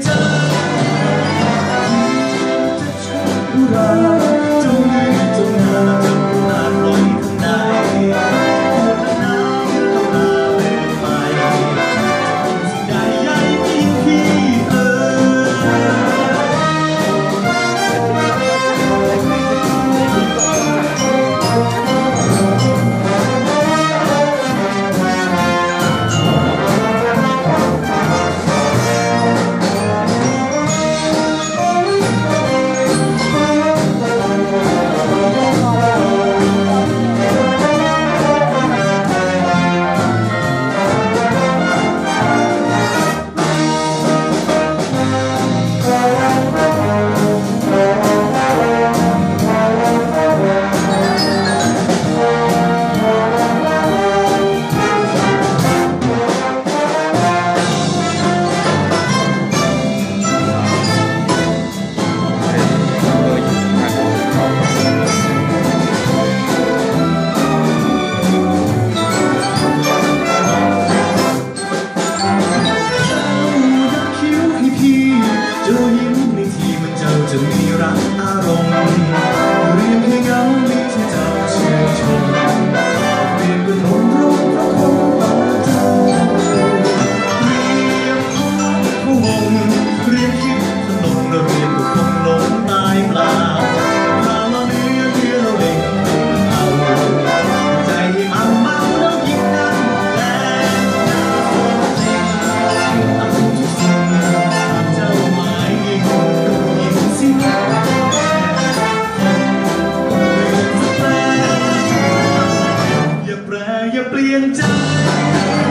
time. be in time.